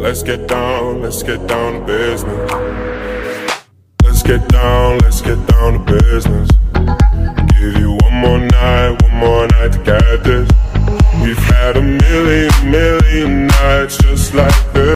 Let's get down, let's get down to business. Let's get down, let's get down to business. Give you one more night, one more night to get this. We've had a million, million nights just like